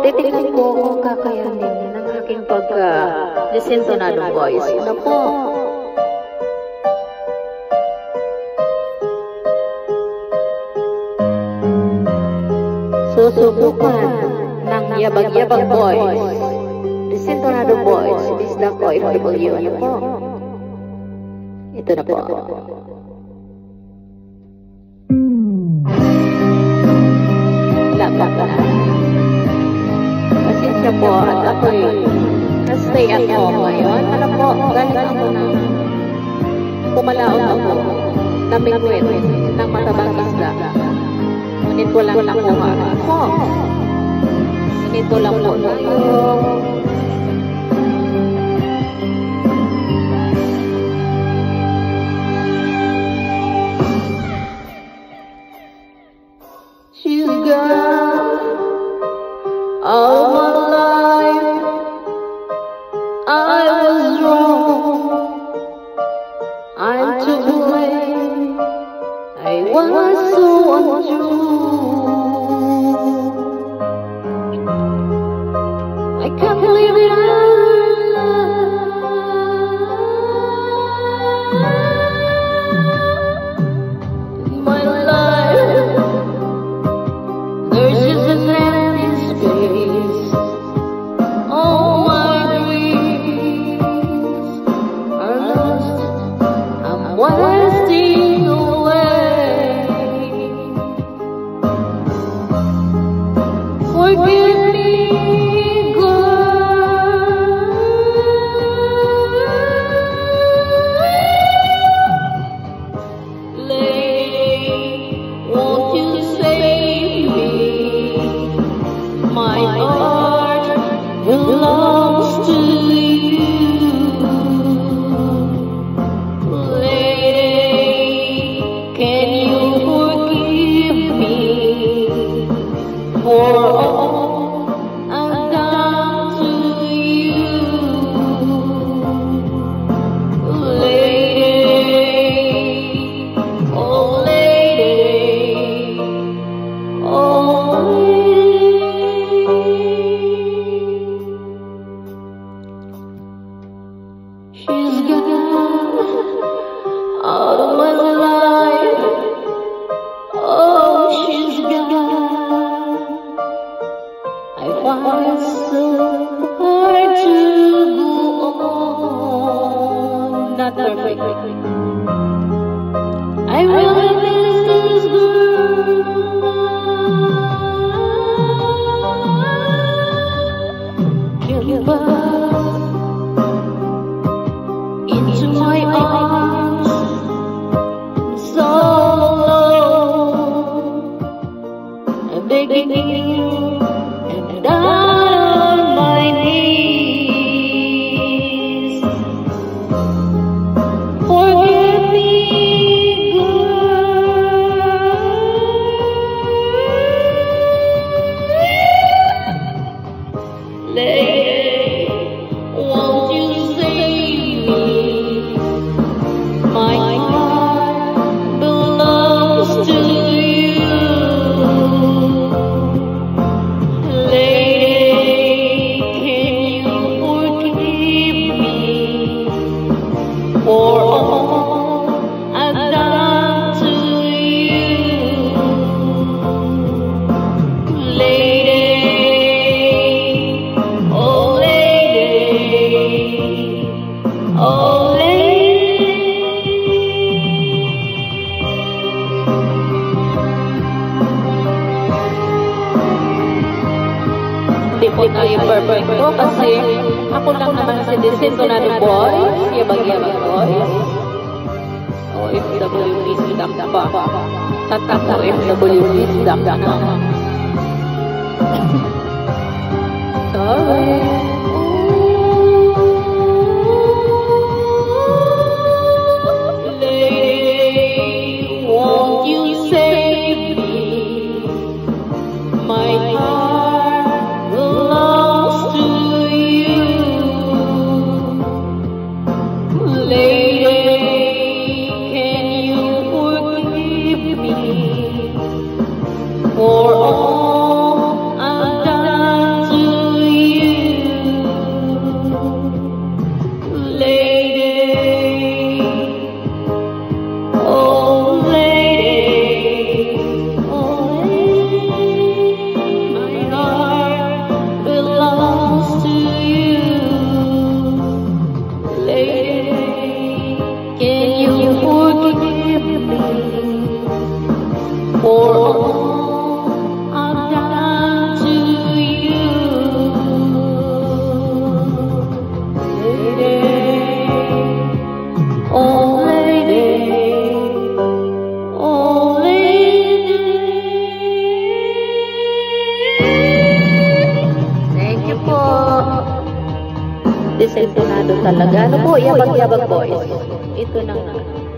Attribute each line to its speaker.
Speaker 1: titignan ko kung kakayanin ng aking pagka desentonadong voice. Ano po? Susubukan ng yabag-yabag boys. Desentonadong boys. This the OFW. Ano po? Ito na po. Lapat po at ako'y na-stay at home ngayon. Alam po, galing ako na pumalaon ako namingwit ng matabang isda. Ngunit ko lang nakuha. Po. Ganito lang po one. will. She's gone out of my life. Oh, she's gone. I find it so hard to go on. Not perfect. Hindi po tayo perfecto kasi ako lang naman si Desentonado Boy, Yabag-Yabag Boy. OFW Wisdom pa. Tatak OFW Wisdom na. Sorry. Desentonado talaga. Ano po, yabang-yabang boys. Ito na nga.